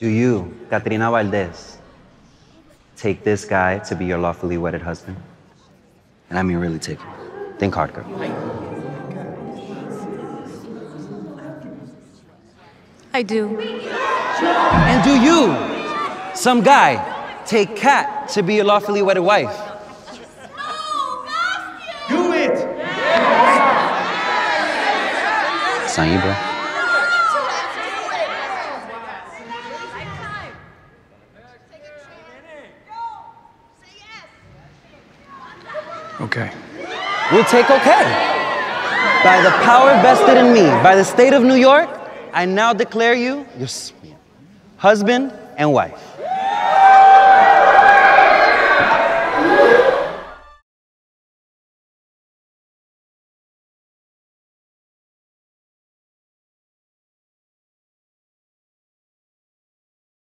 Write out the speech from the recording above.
Do you, Katrina Valdez, take this guy to be your lawfully wedded husband? And I mean really take him. Think hard, girl. I do. And do you, some guy, take Kat to be your lawfully wedded wife? No, Do it! It's on you, bro. Okay. We'll take okay. By the power vested in me by the state of New York, I now declare you your husband and wife.